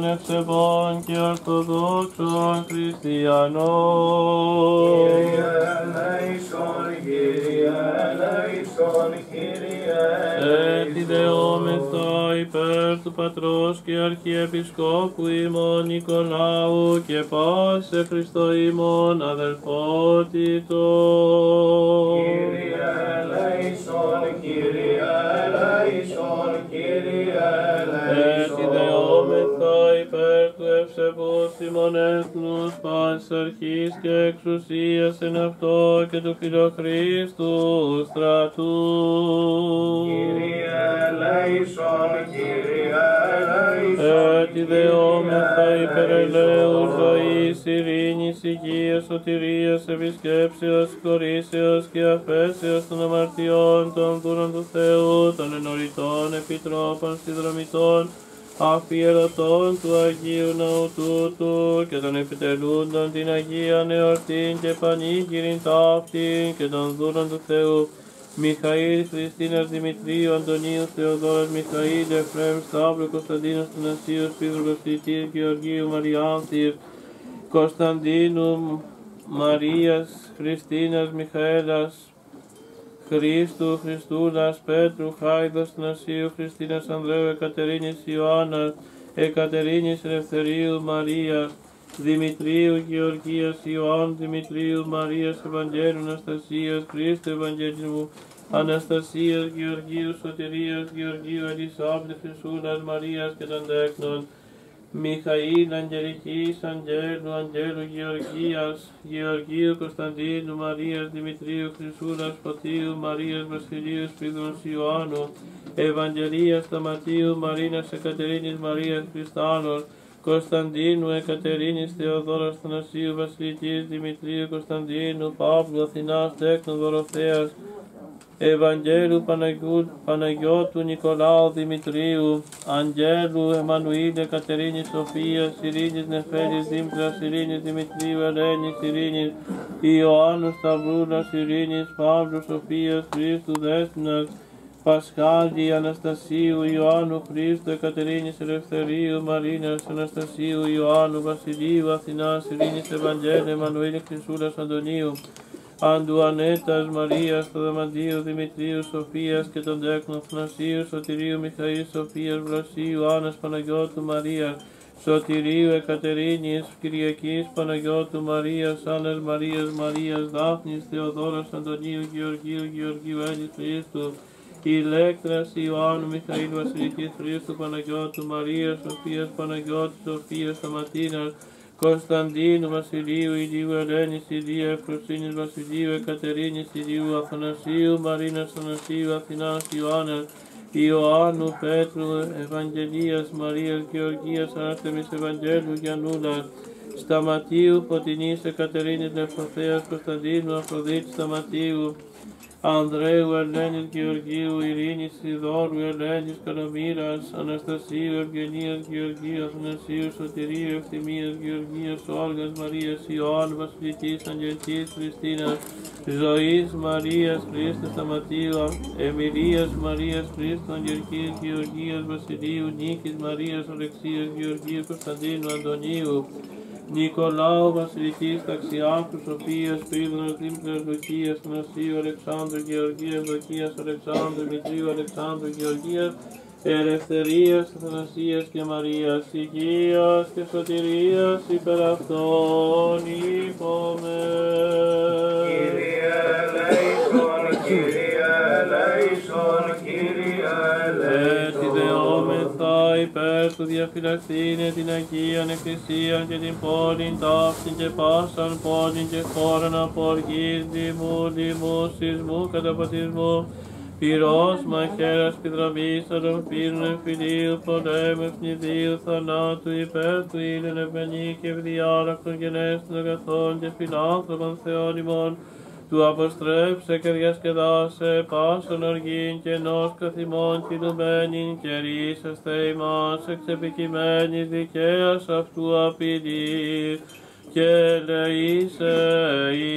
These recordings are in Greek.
των ευσεβών και ορθοδόξων χριστιανών. Κύριε ελέησον, Κύριε ελέησον, Κύριε Έτσι δεόμεθα υπέρ του Πατρός και Αρχιεπισκόπου ημών Νικολάου και πάσε Χριστό ημών αδελφότητο. Κύριε ελέησον, Κύριε ελέησον, Κύριε Έτσι ελέησον. Ημών έθνους πάσης αρχής και εξουσίας εν αυτό και του φιλοχρίστου στρατούς. Κύριε ελέησον, Κύριε ελέησον, Έτσι δεόμεθα Κύριε υπέρ ελέου ελέησον. ζωής, ειρήνης, υγείας, σωτηρίας, επισκέψεως, κορίσεως και αφέσεως των αμαρτιών, των δούλων του Θεού, των ενωρητών επιτρόπων, συνδρομητών, αφιερωτών του Αγίου Ναού τούτου και των επιτελούντων την Αγία Νεορτήν και πανήγυριν ταύτην και των δούλων του Θεού, Μιχαήλ, Χριστίνας, Δημητρίου, Αντωνίους, Θεοδόρας, Μιχαήλ, Εφραίμ, Σταύρου, Κωνσταντίνος, Θανασίου, Σπίδρου, Κωστητήρ, Γεωργίου, Μαριάνθυρ, Κωνσταντίνου, Μαρίας, Χριστίνας, Μιχαέλας, Χρήστου, Χριστούλας, Πέτρου, Χάιδος, Θανασίου, Χριστίνας, Ανδρέου, Εκατερίνης, Ιωάννας, Εκατερίνης, Ελευθερίου, Μαρία, Δημητρίου, Γεωργίας, Ιωάννου, Δημητρίου, Μαρίας, Ευαγγέλου, Αναστασίας, Χρήστου, Ευαγγέλου, Αναστασίας, Γεωργίου, Σωτηρίας, Γεωργίου, Ελισάβδη, Χρυσούλας, Μαρίας και των τέκνων, Μιχαήλ, Αγγελικής, Αγγέλου, Αγγέλου, Γεωργίας, Γεωργίου, Κωνσταντίνου, Μαρίας, Δημητρίου, Χρυσούλας, Φωτίου, Μαρίας, Βασιλείου, Σπίδρος, Ιωάννου, Ευαγγελίας, Σταματίου, Μαρίνας, Εκατερίνης, Μαρίας, Χριστάλλος, Κωνσταντίνου, Εκατερίνης, Θεοδόρας, Θανασίου, Βασιλικής, Δημητρίου, Κωνσταντίνου, Παύλου, Αθηνάς, Τέκνου, Δωροθέας, Ευαγγέλου Παναγιού, Παναγιώτου Νικολάου Δημητρίου, Αγγέλου Εμμανουήλ Εκατερίνης Σοφίας, Ειρήνης Νεφέλης Δήμητρας, Ειρήνης Δημητρίου Ελένης, Ειρήνης Ιωάννου Σταυρούλας, Ειρήνης Παύλου Σοφίας, Χρήστου Δέσποινας, Πασχάλη Αναστασίου Ιωάννου Χρήστου Εκατερίνης Ελευθερίου Μαρίνας Αναστασίου Ιωάννου Βασιλείου Αθηνάς Ειρήνης Ευαγγέλου Εμμανουήλ Χρυσούλας Αντωνίου Αντουανέτας Μαρίας Θοδαμαντίου Δημητρίου Σοφίας και των Τέκνων Φνασίου Σωτηρίου Μιχαήλ Σοφίας Βλασίου Άννας Παναγιώτου Μαρίας Σωτηρίου Εκατερίνης Κυριακής Παναγιώτου Μαρίας Άννας Μαρίας Μαρίας Δάφνης Θεοδόρας Αντωνίου Γεωργίου Γεωργίου Έλλης Χρήστου Ηλέκτρας Ιωάννου Μιχαήλ Βασιλικής Χρήστου Παναγιώτου Μαρίας Σοφίας Παναγιώτου Σοφίας Σταματίνας Κωνσταντίνου Βασιλείου Ηλίου Ελένης Ηλίου Ευφροσύνης Βασιλείου Εκατερίνης Ηλίου Αθανασίου Μαρίνας Αθανασίου Αθηνάς Ιωάννας Ιωάννου Πέτρου Ευαγγελίας Μαρίας Γεωργίας Άρτεμις Ευαγγέλου Γιαννούλας Σταματίου Φωτεινής Εκατερίνης Νεφροθέας Κωνσταντίνου Αφροδίτης Σταματίου Ανδρέου Ελένης Γεωργίου Ειρήνης Ιδόρου Ελένης Καλομήρας Αναστασίου Ευγενίας Γεωργίου Αθανασίου Σωτηρίου Ευθυμίας Γεωργίας Όλγας Μαρίας Ιωάννου Βασιλικής Αγγελικής Χριστίνας Ζωής Μαρίας Χρήστου Σταματίου Εμιλίας Μαρίας Χρήστου Αγγελικής Γεωργίας Βασιλείου Νίκης Μαρίας Αλεξίας Γεωργίου Κωνσταντίνου Αντωνίου Νικολάου Βασιλικής Ταξιάρχους Σοφίας Πίδωνος Δήμητρας Λουκίας Θανασίου Αλεξάνδρου Γεωργίας Λουκίας Αλεξάνδρου Μητρίου Αλεξάνδρου Γεωργίας Ελευθερίας Αθανασίας και Μαρίας Υγείας και Σωτηρίας υπέρ αυτών υπομέ. Του διαφυλαχθήνε την Αγίαν Εκκλησίαν και την πόλην ταύτην και πάσαν πόλην και χώραν από οργής, δημού, δημού, σεισμού, καταπατισμού, πυρός, μαχαίρας, πυδραβής, αρροφήνων, εμφυλίου, πολέμου, ευνηδίου, θανάτου, υπέρ του ήλιον ευμενή και ευδιάρακτων γενέστων αγαθών και φιλάνθρωπων Θεών ημών, του αποστρέψε και διασκεδάσε πάσον οργήν και ενός καθημών κινουμένην και ρίσαστε ημάς εξεπικημένης δικαίας αυτού απειλής. Και ελεήσε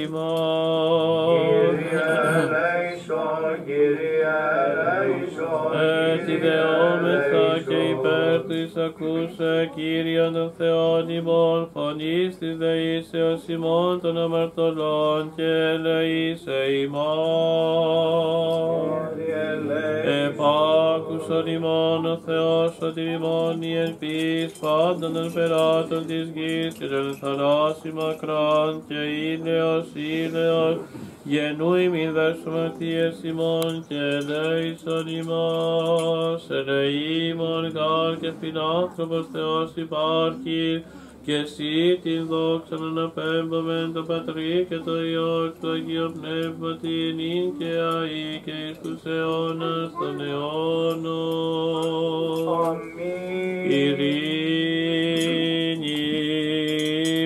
ημών. Κύριε ελέησον, Κύριε ελέησον, Έτσι δεόμεθα και υπέρ του εισακούσε Κύριον των Θεών ημών φωνής της δεήσεως ημών των αμαρτωλών και ελεήσε ημών. Κύριε ελέησον, Επάκουσον ημών ο Θεός ότι ημών η ελπίς πάντων των περάτων της γης και των θαλάσσι μακράν και ήλαιος ήλαιος γενού ημιν δεσμευτίες ημών και ελέησον ημάς ελεήμων γάρ και φιλάνθρωπος Θεός υπάρχει και εσύ την δόξα να αναπέμπομεν το Πατρί και το Υιός και το Αγίο Πνεύμα την ίν και αή και εις τους αιώνας των αιώνων. Αμήν.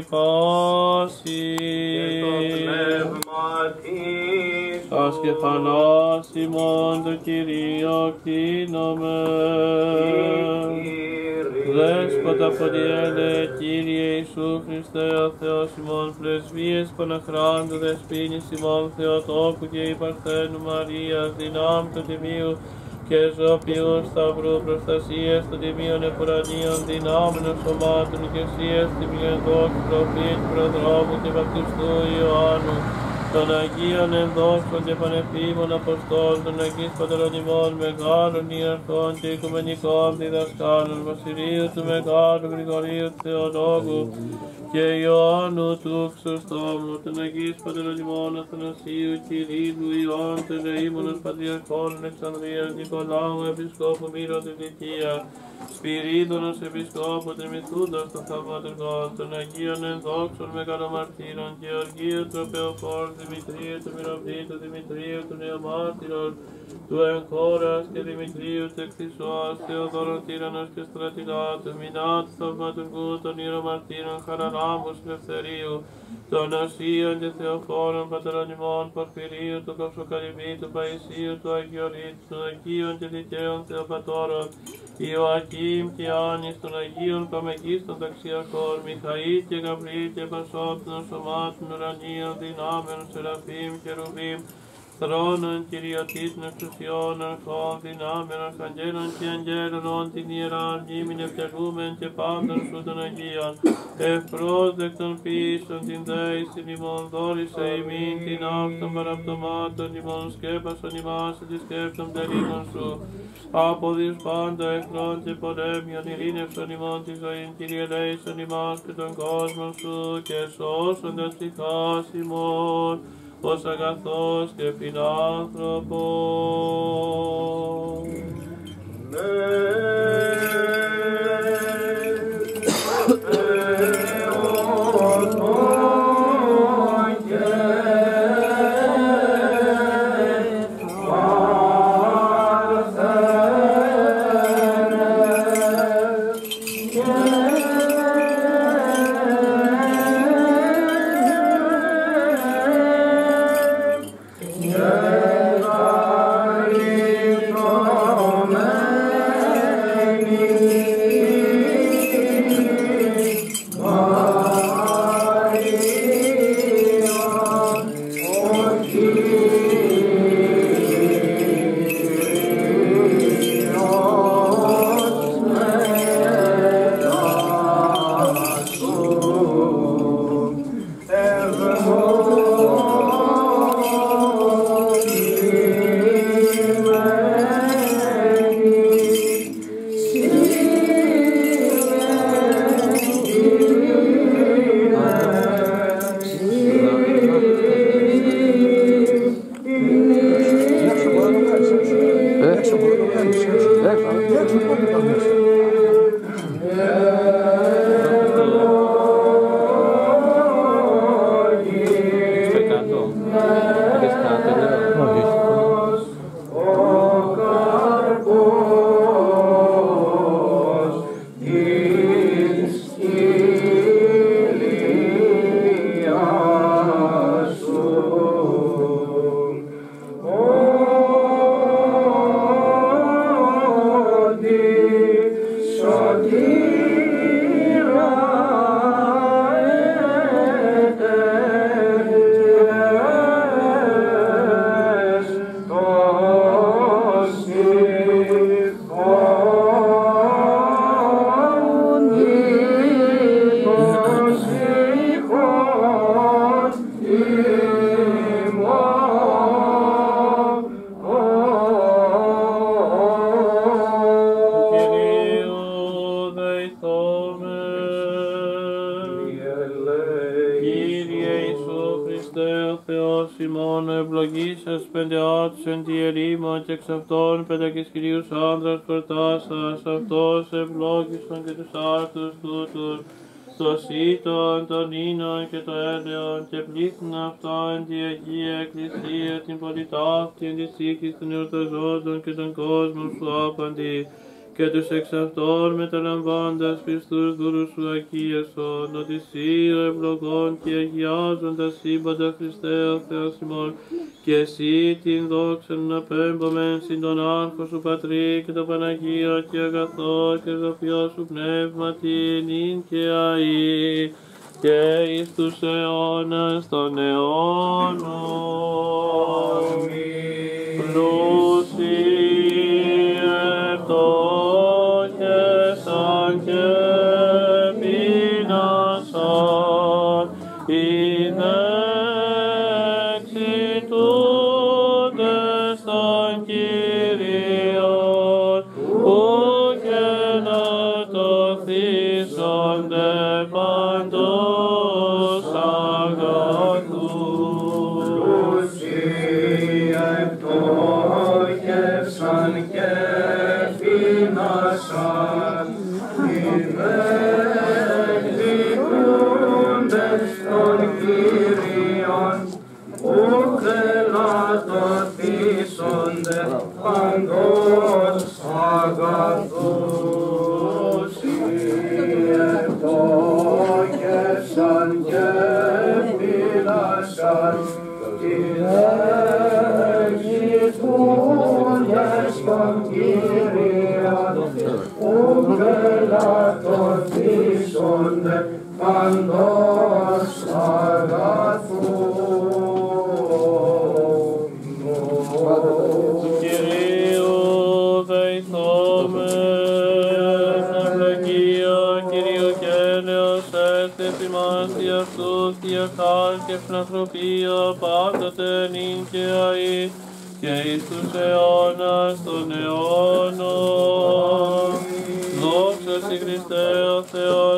Ειρήνη πάση. Και το πνεύμα της Ας κεφαλάς ημών το Κυρίο κτήνομαι. Δέσποτα πολυέλε, Κύριε Ιησού Χριστέ, ο Θεός ημών, πρεσβείες Παναχράντου, δεσπίνης ημών, Θεοτόκου και υπαρθένου Μαρίας, δυνάμ του Τιμίου και ζωπιού σταυρού προστασίες των Τιμίων Επουρανίων, δυνάμενων σωμάτων και εσίες Τιμίων δόξου προφήτ, προδρόμου και βαπτιστού Ιωάννου, των Αγίων ενδόξων και πανεπίμων Αποστόλων, των Αγίων Πατερών ημών, μεγάλων ιερθών και οικουμενικών διδασκάλων, Βασιλείου του Μεγάλου Γρηγορίου του Θεολόγου και Ιωάννου του Χρυσοστόμου, των Αγίων Πατερών ημών, Αθανασίου, Κυρίδου, Ιωάννου, των Ελεήμονος Πατριαρχών, Αλεξανδρίας, Νικολάου, Επισκόπου Μύρω της Λυκία, Σπυρίδωνος Επισκόπου Τριμηθούντας των Θαυματουργών, των Αγίων Ενδόξων Μεγαλομαρτύρων, Γεωργίου Τροπεοφόρ, Δημητρίου του Μυροβλή, του Δημητρίου του Νεομάρτυρων, του Εγχώρας και Δημητρίου του Εκτισουάς, Θεοδόρων Τύραννος και Στρατιλάτου, Μινάτου Θαυματουργού, των Ιερομαρτύρων, Χαραλάμπους Ελευθερίου, των Ασίων και Θεοφόρων Πατερών ημών, Πορφυρίου, του Καυσοκαλυμπή, του Παϊσίου, του Αγιορείτου, των Αγίων και Δικαίων Θεοπατώρων, Ιωακήμ και Άνης των Αγίων Παμεγίστων Ταξιακών, Μιχαήλ και Γαβρίλ και Πασόπτων Σωμάτων Ουρανίων, Δυνάμεων Σεραφείμ και Ρουβίμ, θρόνων κυριωτήτων εξουσιών αρχών δυνάμεων αρχαγγέλων και αγγέλων όν την ιερά μνήμην ευτερούμεν και πάντων σου των Αγίων ευπρόσδεκτον πίσων την δέησιν ημών δόρισε ημίν την αυτών παραπτωμάτων ημών σκέπασον ημάς τη σκέπτων τελείων σου. Από δις πάντα εχθρών και πολέμιων ειρήνευσον ημών τη ζωήν Κύριε ελέησον ημάς και τον κόσμο σου και σώσοντας τη χάση ημών ως αγαθός και φιλάνθρωπος. 对。Εξ αυτών πεντακής Κυρίους άντρας κορτάσας, αυτός ευλόγησον και τους άρτους τούτους, τος σύτον, τον ίνον και το έλεον και πλήθουν αυτά εν τη Αγία Εκκλησία, την πολιτάφτη εν της οίκης των εορταζόντων και των κόσμων σου άπαντη, και τους εξ αυτών μεταλαμβάνοντας πιστούς δούλους σου ακίεσον, ότι εσύ ο ευλογών και αγιάζοντας σύμπαντα Χριστέ ο Θεός ημών, και εσύ την δόξα να πέμπομεν συν τον άρχο σου Πατρί και το Παναγίο και αγαθό και ζωοποιό σου πνεύματι νυν και αΐ και εις τους αιώνας των αιώνων. of these on the και φιλανθρωπία πάντοτε νυν και αεί και εις τους αιώνας των αιώνων. Δόξα σοι Χριστέ ο Θεός,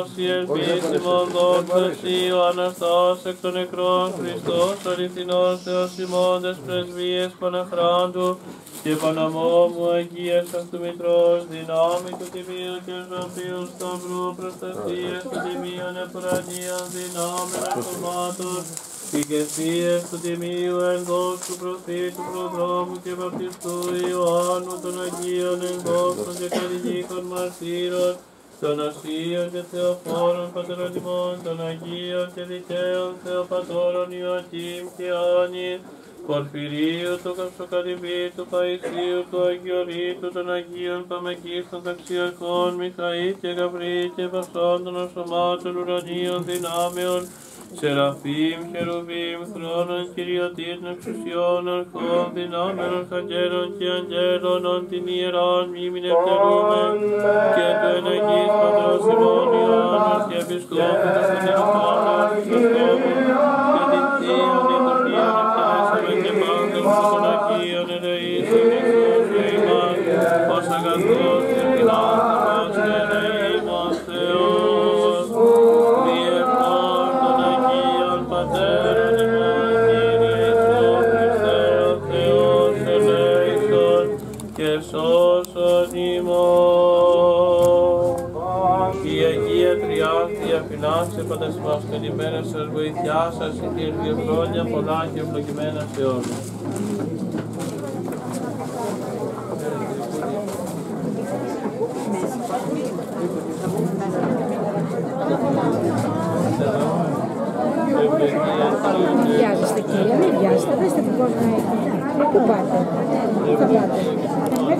η ελπίσιμον δόξα σοι ο Αναστάς εκ των νεκρών Χριστός αληθινός Θεός ημών τες πρεσβείες Παναχράντου και Παναμόμου Αγίας αυτού Μητρός, δυνάμει του Τιμίου και Ζωοποιού Σταυρού, προστασίες του Τιμίου Επουρανίαν, δυνάμει αυτομάτων, ηγεσίες του Τιμίου εν δόξου προφήτου προδρόμου και βαπτιστού Ιωάννου των Αγίων εν δόξων και καλλιγίκων μαρτύρων, των Ασίων και Θεοφόρων Πατερονιμών, των Αγίων και Δικαίων Θεοπατώρων Ιωακήμ και Άννη, Πορφυρίου, του Καψοκαλυμπή, του Παϊσίου, του Αγιορείτου, των Αγίων Παμεκίστων Ταξιακών, Μιχαήλ και Γαβρίλ και Βασών των Οσωμάτων Ουρανίων Δυνάμεων, Σεραφείμ, Χερουβίμ, Θρόνων, Κυριωτήτων, Εξουσιών, Αρχών, Δυνάμεων, Αρχαγγέλων και Αγγέλων, ον την Ιεράν, μήμην ευτερούμεν, και του εναγής Πατρός ημών Ιωάννης και Επισκόπου Τριάδια φυλάξε πάντα μας καλημέρα σας, βοηθιά σας, η δύο χρόνια πολλά και ευλογημένα σε όλους.